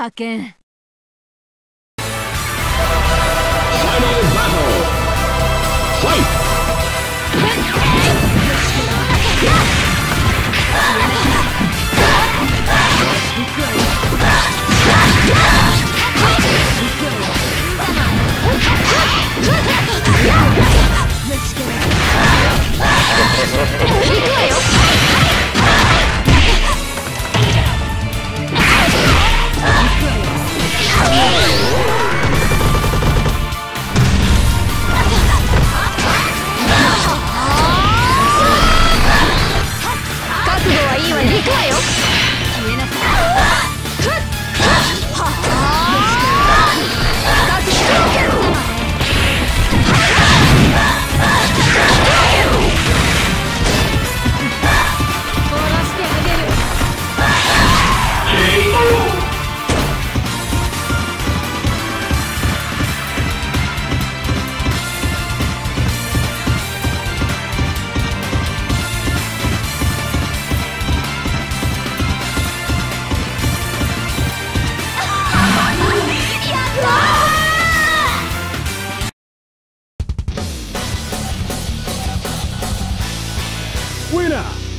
派遣。winner!